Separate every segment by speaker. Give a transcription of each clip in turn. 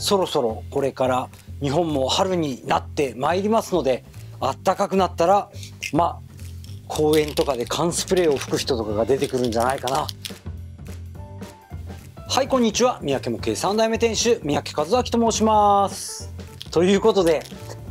Speaker 1: そろそろこれから日本も春になってまいりますので暖かくなったらまあ公園とかで缶スプレーを吹く人とかが出てくるんじゃないかな。はいこんにちは。三宅模型3代目店主三宅和明と申します。ということで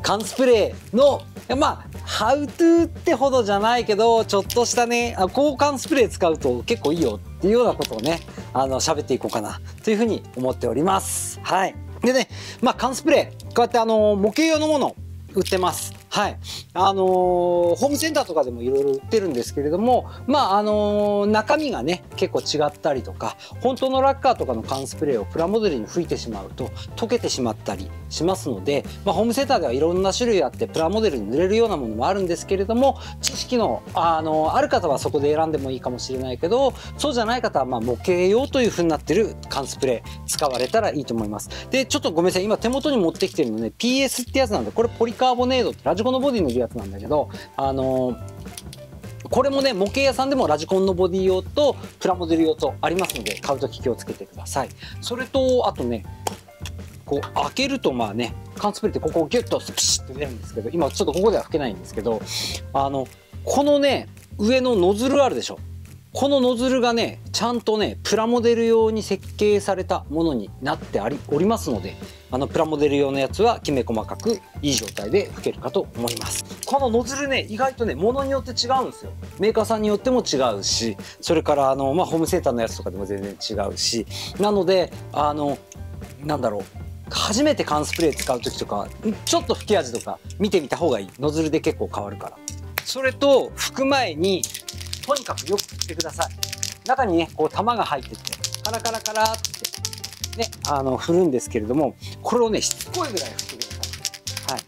Speaker 1: 缶スプレーのまあハウトゥーってほどじゃないけどちょっとしたね交換スプレー使うと結構いいよっていうようなことをねあの喋っていこうかなというふうに思っております。はい。でねまあ缶スプレーこうやってあの模型用のもの売ってます。はい。あのー、ホームセンターとかでもいろいろ売ってるんですけれども、まあ、あのー、中身がね、結構違ったりとか、本当のラッカーとかの缶スプレーをプラモデルに吹いてしまうと溶けてしまったりしますので、まあ、ホームセンターではいろんな種類あってプラモデルに塗れるようなものもあるんですけれども、知識の、あのー、ある方はそこで選んでもいいかもしれないけど、そうじゃない方は、まあ、模型用という風になってる缶スプレー使われたらいいと思います。で、ちょっとごめんなさい。今手元に持ってきてるのね、PS ってやつなんで、これポリカーボネードってラジコンのボディのやつなんだけどあのこれもね模型屋さんでもラジコンのボディ用とプラモデル用とありますので買うとき気をつけてください。それとあとねこう開けるとまあね缶スプレーってここをギュッとピシッと出るんですけど今ちょっとここでは吹けないんですけどあのこのね上のノズルあるでしょ。このノズルがねちゃんとねプラモデル用に設計されたものになってありおりますのであのプラモデル用のやつはきめ細かくいい状態で吹けるかと思います。このノズルね意外とねものによって違うんですよ。メーカーさんによっても違うしそれからあの、まあ、ホームセンターのやつとかでも全然違うし。なのであのなんだろう。初めて缶スプレー使う時とかちょっと吹き味とか見てみた方がいい。ノズルで結構変わるから。それと吹く前にとにかくよく振ってください。中にねこう玉が入っててカラカラカラってねあの振るんですけれどもこれをねしつこいぐらい振ってください。はい。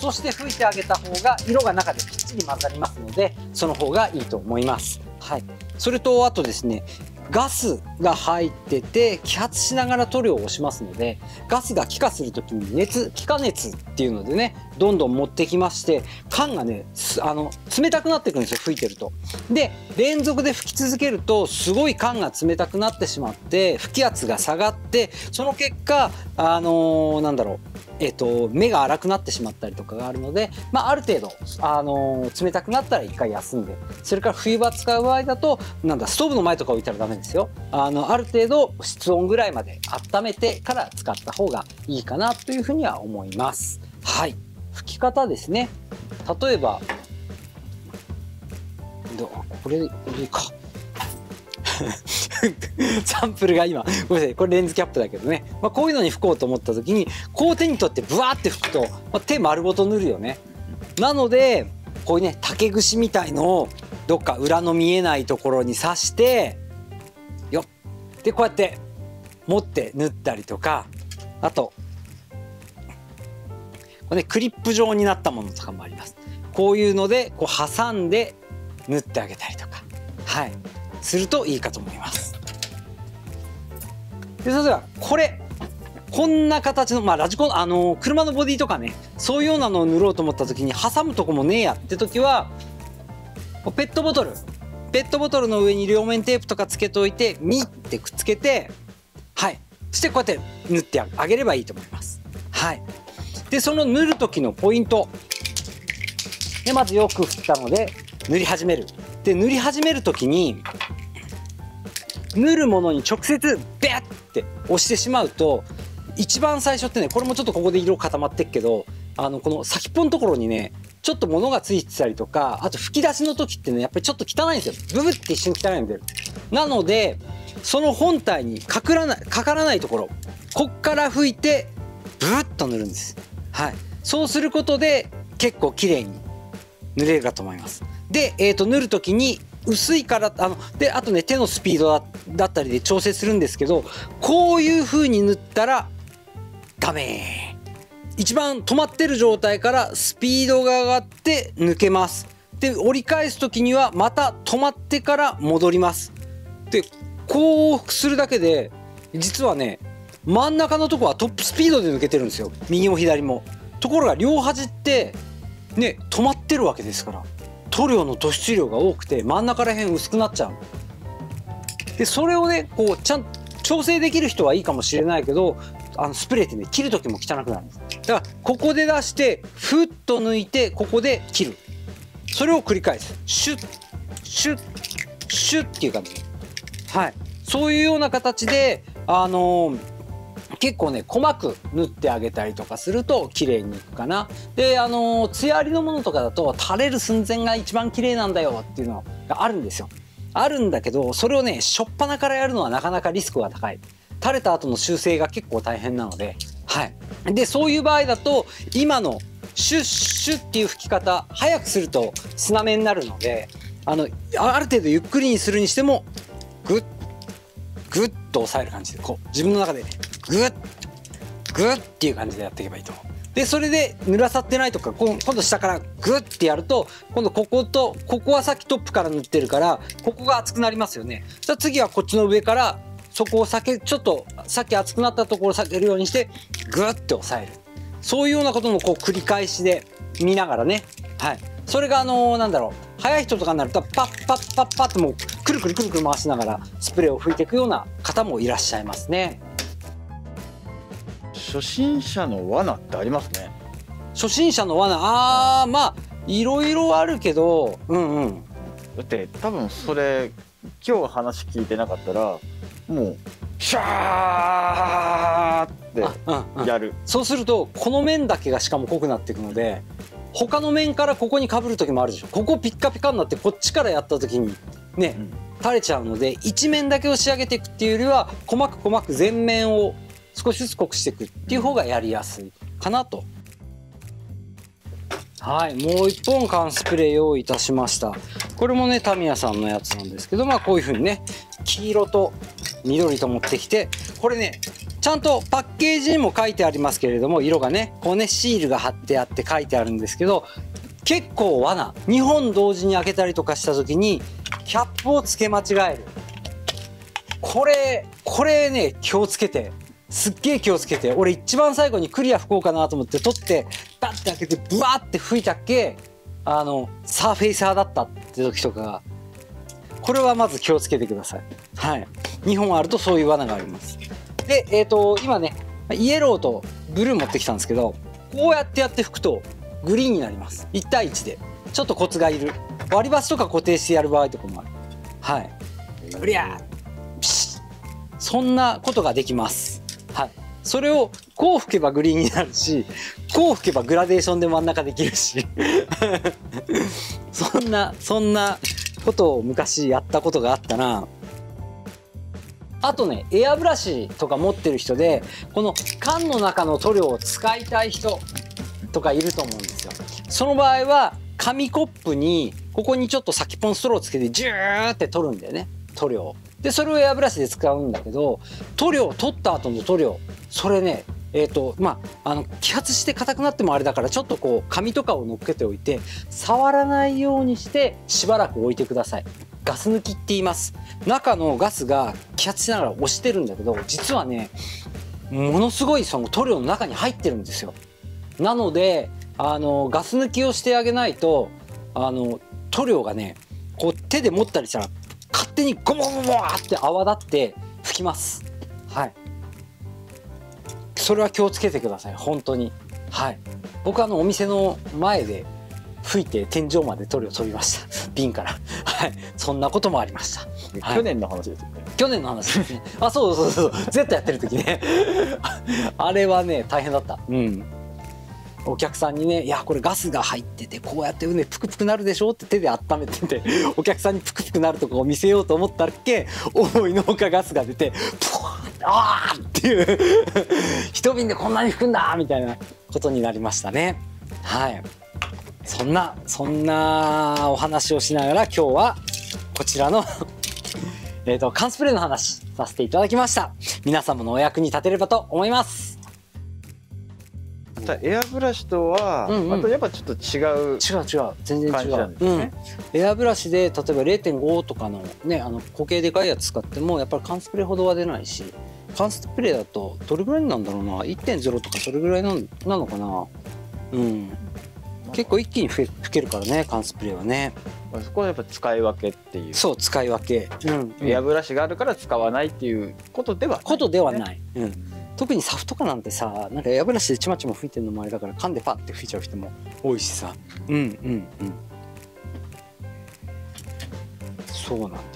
Speaker 1: そして吹いてあげた方が色が中でぴっちり混ざりますのでその方がいいと思います。はい。それとあとですねガスが入ってて揮発しながら塗料を押しますのでガスが気化する時に熱気化熱っていうのでねどんどん持ってきまして缶がねあの冷たくなってくるんですよ吹いてると。で連続で吹き続けるとすごい缶が冷たくなってしまって吹き圧が下がってその結果あのー、なんだろうえっと、目が荒くなってしまったりとかがあるので、まあ、ある程度、あのー、冷たくなったら一回休んでそれから冬場使う場合だとなんだストーブの前とか置いたらダメですよ。あのある程度室温ぐらいまで温めてから使った方がいいかなというふうには思います。はい。吹き方ですね。例えばこれでいいか。サンプルが今ごめんなさい。これレンズキャップだけどね、まあ、こういうのに吹こうと思った時にこう手に取ってブワーって吹くと、まあ、手丸ごと塗るよね。なのでこういうね竹串みたいのをどっか裏の見えないところに刺してよっ。でこうやって持って縫ったりとかあと、ね、クリップ状になったものとかもあります。こういうのでこう挟んで縫ってあげたりとか。はい。するといいかと思います。で例えばこれ。こんな形の、まあ、ラジコン、あのー、車のボディとかねそういうようなのを塗ろうと思った時に挟むとこもねえやって時はペットボトル。ペットボトルの上に両面テープとかつけといてミッてくっつけてはい。そしてこうやって塗ってあげればいいと思います。はい。でその塗る時のポイント。でまずよく振ったので塗り始める。で塗り始める時に塗るものに直接ベッって押してしまうと一番最初ってねこれもちょっとここで色固まってっけどあのこの先っぽのところにねちょっと物がついてたりとかあと吹き出しの時ってねやっぱりちょっと汚いんですよ。ブブって一瞬汚いんでなのでその本体にかからないかからないところこっから吹いてブーッと塗るんです。はい。そうすることで結構綺麗に塗れるかと思います。で、えー、と塗る時に薄いからあのであとね手のスピードだったりで調整するんですけどこういう風に塗ったらダメ。一番止まってる状態からスピードが上がって抜けます。で折り返す時にはまた止まってから戻ります。でこうするだけで実はね真ん中のとこはトップスピードで抜けてるんですよ。右も左も。ところが両端ってね止まってるわけですから。塗料の突出量が多くて真ん中ら辺薄くなっちゃう。でそれをねこうちゃん調整できる人はいいかもしれないけどあのスプレーってね切る時も汚くなるんです。だからここで出してふっと抜いてここで切る。それを繰り返す。シュッシュッシュッっていう感じ。はい。そういうような形であのー結構ね細く縫ってあげたりとかすると綺麗にいくかな。であの艶ありのものとかだと垂れる寸前が一番綺麗なんだよっていうのがあるんですよ。あるんだけどそれをね初っ端からやるのはなかなかリスクが高い。垂れた後の修正が結構大変なので。はい。でそういう場合だと今のシュッシュッっていう吹き方早くすると砂目になるのであのある程度ゆっくりにするにしてもグッグッと押さえる感じでこう自分の中でねグッグッっていう感じでやっていけばいいと。でそれで濡らさってないとかこん今度下からグッてやると今度こことここはさっきトップから塗ってるからここが熱くなりますよね。じゃあ次はこっちの上からそこを避けちょっとさっき熱くなったところを避けるようにしてグッて押さえるそういうようなことのこう繰り返しで見ながらねはいそれがあのーなんだろう早い人とかになるとパッパッパッパッってもうくるくるくるくる回しながらスプレーを吹いていくような方もいらっしゃいますね。
Speaker 2: 初心者の罠ってありますね。
Speaker 1: 初心者の罠。あーまあいろいろあるけどうんうん。
Speaker 2: だって多分それ今日話聞いてなかったらもうシャー
Speaker 1: あうんうん。
Speaker 2: ってやる。
Speaker 1: そうするとこの面だけがしかも濃くなっていくので他の面からここにかぶる時もあるでしょ。ここピッカピカになってこっちからやった時にね
Speaker 2: うん。
Speaker 1: 垂れちゃうので一面だけを仕上げていくっていうよりは細く細く全面を少しずつ濃くしていくっていう方がやりやすいかなと。はいもう一本缶スプレー用意いたしました。これもねタミヤさんのやつなんですけどまあこういう風にね黄色と緑と持ってきてこれねちゃんとパッケージにも書いてありますけれども色がねこうねシールが貼ってあって書いてあるんですけど結構罠。2本同時に開けたりとかした時にキャップを付け間違える。これこれね気をつけて。すっげえ気をつけて俺一番最後にクリア吹こうかなと思って取ってバッて開けてブワーって吹いたっけあのサーフェイサーだったって時とか。これはまず気をつけてください。はい。2本あるとそういう罠があります。でえっ、と今ねイエローとブルー持ってきたんですけどこうやってやって吹くとグリーンになります。1対1で。ちょっとコツがいる。割り箸とか固定してやる場合とかもある。はい。うりゃー。そんなことができます。それをこう吹けばグリーンになるしこう吹けばグラデーションで真ん中できるし。そんなそんなことを昔やったことがあったな。あとねエアブラシとか持ってる人でこの缶の中の塗料を使いたい人とかいると思うんですよ。その場合は紙コップにここにちょっと先っぽのストローをつけてジューって取るんだよね塗料でそれをエアブラシで使うんだけど塗料取った後の塗料。それねえーとまあ、あの揮発して硬くなってもあれだからちょっとこう紙とかを乗っけておいて触らないようにしてしばらく置いてください。ガス抜きって言います。中のガスが揮発しながら押してるんだけど実はねものすごいその塗料の中に入ってるんですよ。なのであのガス抜きをしてあげないとあの塗料がねこう手で持ったりしたら勝手にゴボゴボって泡立って吹きます。はい。それは気をつけてください。本当に。はい。僕あのお店の前で吹いて天井まで塗料取りました。瓶から。はい。そんなこともありました。はい。
Speaker 2: 去年の話ですよね。
Speaker 1: 去年の話ですね。あそうそうそうそう。Z やってる時ね。あれはね大変だった。うん。お客さんにね「いやこれガスが入っててこうやってねプクプクなるでしょ」って手で温めててお客さんにプクプクなるとこを見せようと思ったらっけ？思いのほかガスが出てプワあーっていう。一瓶でこんなに吹くんだみたいなことになりましたね。はい。そんなそんなお話をしながら今日はこちらの えっと缶スプレーの話させていただきました。皆様のお役に立てればと思います。
Speaker 2: エアブラシとは、
Speaker 1: うんうん。
Speaker 2: またやっぱちょっと違う
Speaker 1: 違う違う。全然違う。うん、エアブラシで例えば0.5とかのねあの固形でかいやつ使ってもやっぱり缶スプレーほどは出ないし缶スプレーだとどれぐらいなんだろうな？1.0とかそれぐらいななのかな？うん。結構一気に吹けるからね缶スプレーはね。
Speaker 2: まあそこはやっぱ使い分けっていう。
Speaker 1: そう使い分け、うん
Speaker 2: エアブラシがあるから使わないっていうことではない。
Speaker 1: ことではない、うん、特にサフとかなんてさなんかエアブラシでちまちま吹いてるのもあれだから噛んでパッて吹いちゃう人も多いしさ。うんうんうん。そうなんですよ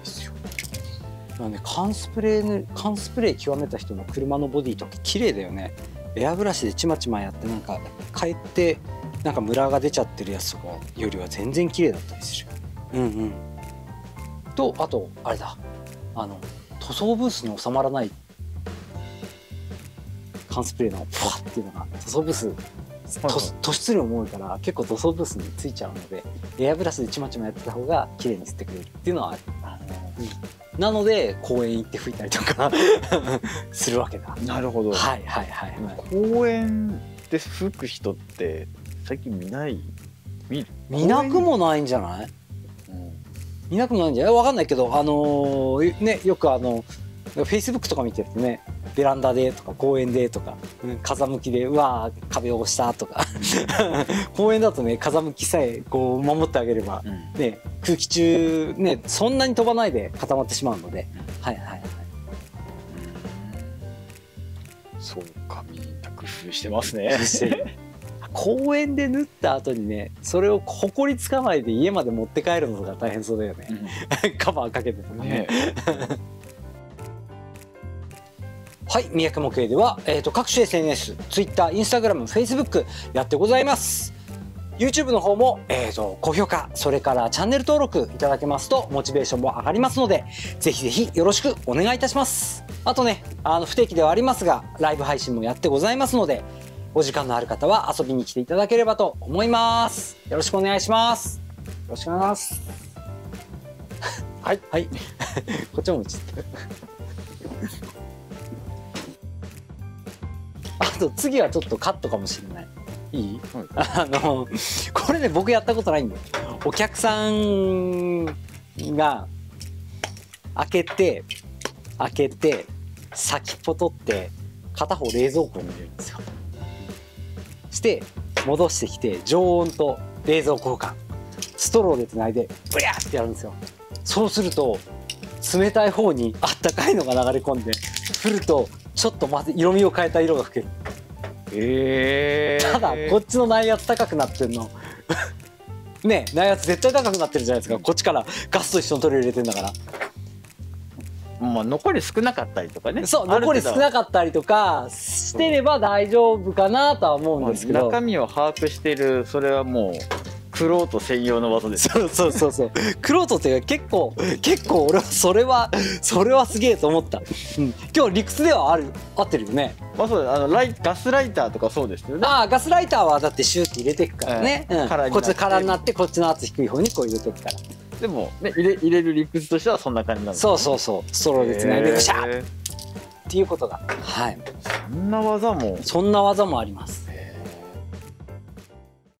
Speaker 1: だからね缶スプレーぬ缶スプレー極めた人の車のボディとか綺麗だよね。エアブラシでちまちまやってなんかかえってなんかムラが出ちゃってるやつとかよりは全然綺麗だったりする。うんうん。とあとあれだ。あの塗装ブースに収まらない。缶スプレーのふわっていうのが塗装ブースと突出量も多いから結構塗装ブースについちゃうのでエアブラシでちまちまやってた方が綺麗に吸ってくれるっていうのはあるなので公園行って吹いたりとか するわけだ。
Speaker 2: なるほど、
Speaker 1: はいはいはい、はい、
Speaker 2: 公園で吹く人って最近見ない？見る
Speaker 1: 見なくもないんじゃない？見なくもないんじゃない？わかんないけどあのーねよくあのフェイスブックとか見てるとねベランダでとか公園でとか、うん。風向きでうわー壁を押したとか。公園だとね風向きさえこう守ってあげれば、
Speaker 2: うん。
Speaker 1: ね、空気中ねそんなに飛ばないで固まってしまうので、はいはいはい。
Speaker 2: そうかみんな工夫してますね。
Speaker 1: 公園で縫った後にねそれをほこりつかないで家まで持って帰るのが大変そうだよね。カバーかけててもね
Speaker 2: ね
Speaker 1: はい、三宅模型では、えー、と各種 SNS、Twitter、Instagram、Facebook やってございます。YouTube の方も、えー、と高評価、それからチャンネル登録いただけますとモチベーションも上がりますので、ぜひぜひよろしくお願いいたします。あとね、あの不定期ではありますが、ライブ配信もやってございますので、お時間のある方は遊びに来ていただければと思います。よろしくお願いします。よろしくお願いします。はい、はい、こっちもちょっと。あと次はちょっとカットかもしれない。いい、
Speaker 2: はい
Speaker 1: あのこれね僕やったことないんだよ。お客さんが開けて開けて先っぽ取って片方冷蔵庫に入れるんですよ。して戻してきて常温と冷蔵交換ストローでつないでブリャーってやるんですよ。そうすると冷たい方にあったかいのが流れ込んで振るとちょっとまず色味を変えた色が吹ける。
Speaker 2: えー、
Speaker 1: ただこっちの内圧高くなってんの。ね内圧絶対高くなってるじゃないですか。こっちからガスと一緒の塗料入れてんだから。
Speaker 2: まあ残り少なかったりとかね。
Speaker 1: そう残り少なかったりとかしてれば大丈夫かなとは思うんですけど、
Speaker 2: 中身を把握してるそれはもうクロート専用の技です。
Speaker 1: そうそうそうそう。クロートって結構結構俺はそれはそれはすげえと思った、うん、今日理屈ではある合ってるよね。
Speaker 2: まあそうあのライガスライターとかそうですよね。
Speaker 1: ああガスライターはだってシューって入れていくからね、うん。こっち空になってこっちの圧低い方にこう入れていくから。
Speaker 2: でもね入れ入れる理屈としてはそんな感じなんです
Speaker 1: そうそうそう。ストローでつないでブシャーっていうことがはい。
Speaker 2: そんな技も。
Speaker 1: そんな技もあります